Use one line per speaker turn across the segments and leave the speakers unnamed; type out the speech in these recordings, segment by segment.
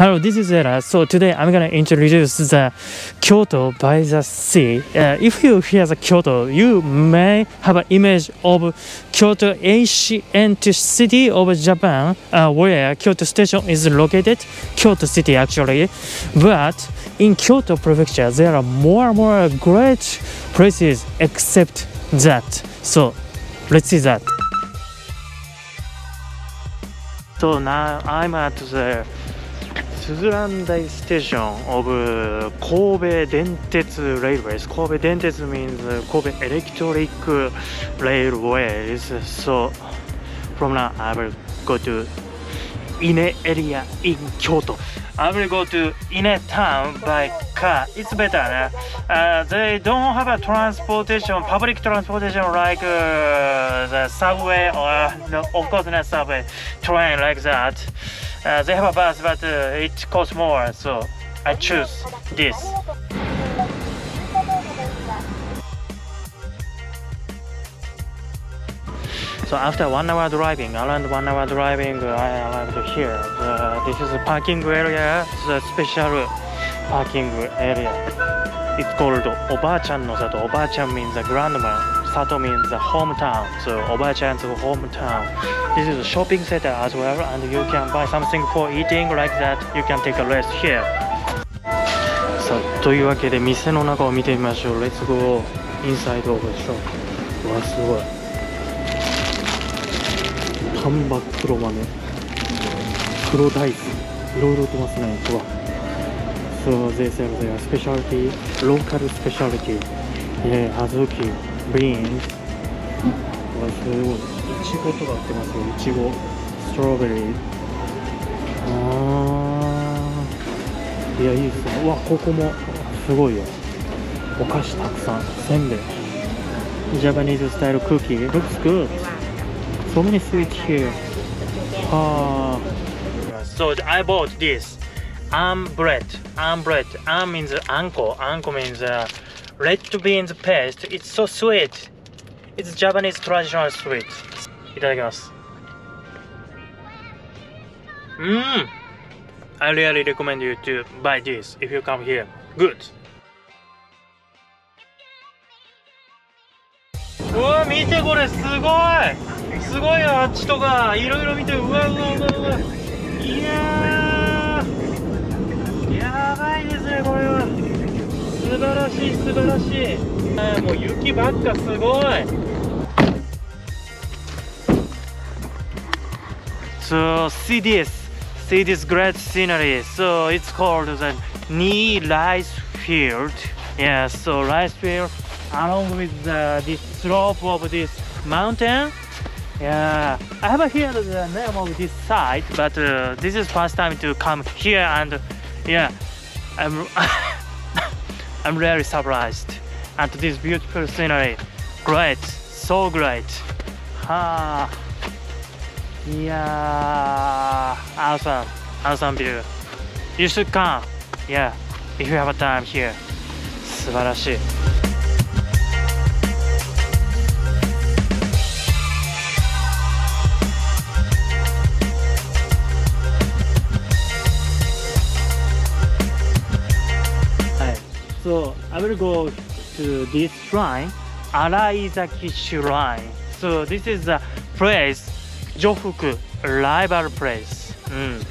Hello, this is Era. So today I'm gonna introduce the Kyoto by the sea. Uh, if you hear the Kyoto, you may have an image of Kyoto ancient city of Japan, uh, where Kyoto station is located. Kyoto city actually, but in Kyoto prefecture there are more and more great places except that. So let's see that. So now I'm at the スズラン大ステーション of 神戸電鉄 railways 神戸電鉄 means 神戸 electric railways so from now I will go to Ine area in Kyoto I will go to Ine town by car it's better uh, they don't have a transportation public transportation like uh, the subway or no, of course not subway train like that uh, they have a bus, but uh, it costs more, so I choose this. So after one hour driving, around one hour driving, I arrived here. Uh, this is a parking area, the special parking area. It's called Oba-chan no Sato. Oba-chan means a grandma. Sato means the hometown, so Oba-chan's hometown. This is a shopping center as well, and you can buy something for eating like that. You can take a rest here. さあ、というわけで店の中を見てみましょう。Let's go inside of the shop. わ、すごい。丹波黒豆、黒大豆、いろいろとますね。うわ。So they sell their specialty, local specialty. Yeah, 小豆。ビーンズわすごいいちごとか売ってますよいちごストロベリーあーいやいいっすねうわここもすごいよお菓子たくさんせんべい Japanese style cookie looks good so many sweets here ah so I bought this arm bread arm bread arm means anko anko means uh, red beans paste. It's so sweet. It's Japanese traditional sweet. いただきます。Mmm! I really recommend you to buy this if you come here. Good! うわ見てこれすごいすごいよあっちとかいろいろ見てうわうわうわうわいややばいですねこれは素 晴らしい素晴らしいあもう雪ばっかすごい So see this see this great scenery so it's called the knee rice field yeah so rice field along with the, the slope of this mountain yeah i haven't heard the name of this site but uh, this is first time to come here and yeah i'm I'm really surprised at this beautiful scenery. Great, so great. Ha. Yeah, awesome, awesome view. You should come. Yeah, if you have a time here. 素晴らしい。 Will go to this shrine, Araizaki Shrine. So this is a place, Jofuku, rival place. Mm.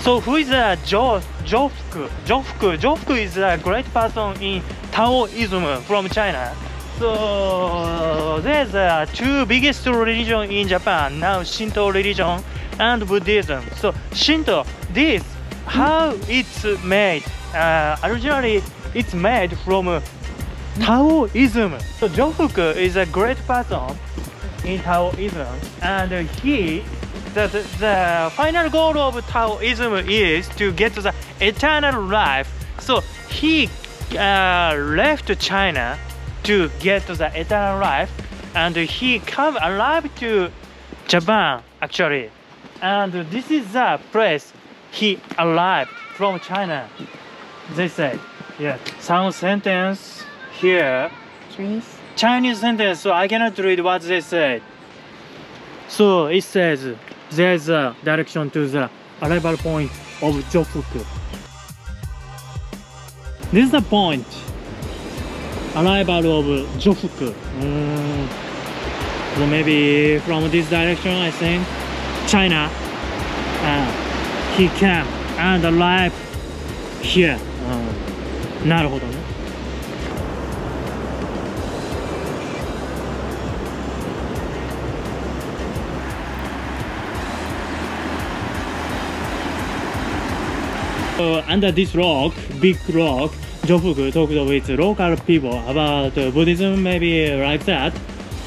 So who is a jo Jofuku? Jofuku. Jofuku is a great person in Taoism from China. So there's uh, two biggest religion in Japan now, Shinto religion and Buddhism. So Shinto, this how it's made. Uh, originally, it's made from Taoism. So Jofuku is a great person in Taoism, and he the, the, the final goal of Taoism is to get the eternal life. So he uh, left China to get the eternal life, and he come alive to Japan actually. And this is the place he arrived from China. They say, yeah, some sentence here.
Chinese?
Chinese sentence, so I cannot read what they said. So it says, there is a direction to the arrival point of Jofuku. This is the point. Arrival of Jofuku. Mm. So maybe from this direction, I think China. Uh, he can and arrive here. Uh, なるほどね。Uh, under this rock, big rock, Jofuku talked with local people about uh, Buddhism, maybe like that.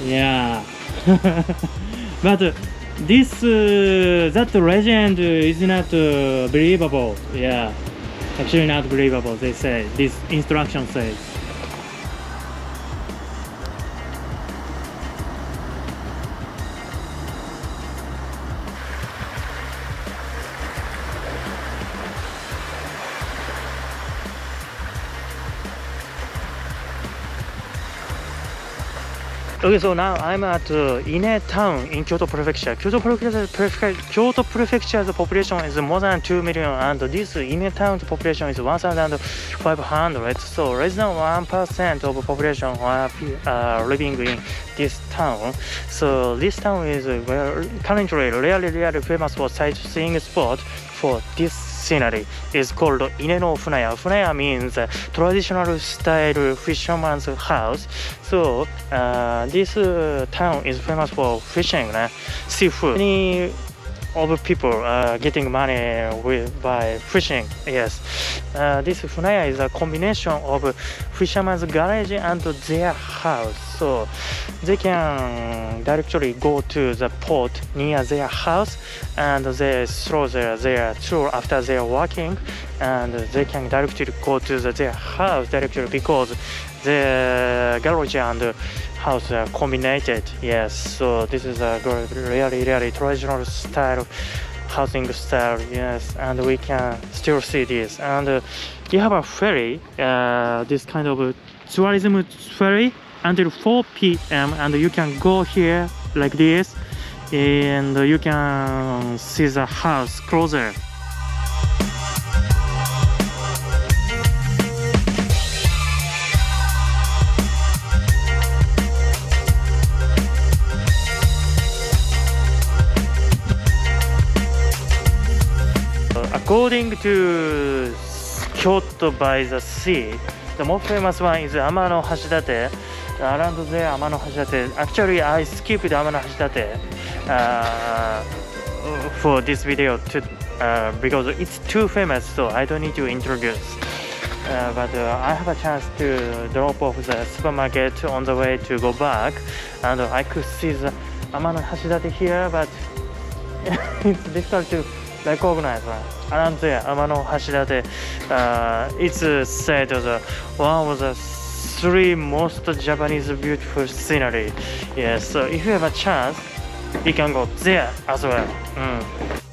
Yeah. but uh, this, uh, that legend is not uh, believable. Yeah. Actually not believable, they say. This instruction says. Okay, so now I'm at uh, Ine town in Kyoto Prefecture. Kyoto Prefecture, Kyoto Prefecture's population is more than 2 million and this Ine town's population is 1,500. So less than 1% of population are uh, living in this town. So this town is uh, currently really, really famous for sightseeing spot for this scenery is called Ine no Funaya. Funaya means uh, traditional style fisherman's house. So uh, this uh, town is famous for fishing, uh, seafood. Many of people uh, getting money with, by fishing. Yes, uh, this funaya is a combination of fisherman's garage and their house. So they can directly go to the port near their house and they throw their, their tool after they are working and they can directly go to the, their house directly because the garage and house are combined yes so this is a really really traditional style housing style yes and we can still see this. And uh, you have a ferry uh, this kind of tourism ferry until 4 p.m and you can go here like this and you can see the house closer According to Kyoto by the sea, the most famous one is Amano Hashidate. Around there, Amano Hashidate. Actually, I skipped Amano Hashidate uh, for this video to, uh, because it's too famous, so I don't need to introduce. Uh, but uh, I have a chance to drop off the supermarket on the way to go back, and I could see the Amano Hashidate here, but it's difficult to recognize one. Around there, Amano Hashidate, uh, it's said as one of the three most Japanese beautiful scenery. Yes, so if you have a chance, you can go there as well. Mm.